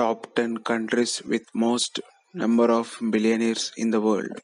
top 10 countries with most number of billionaires in the world.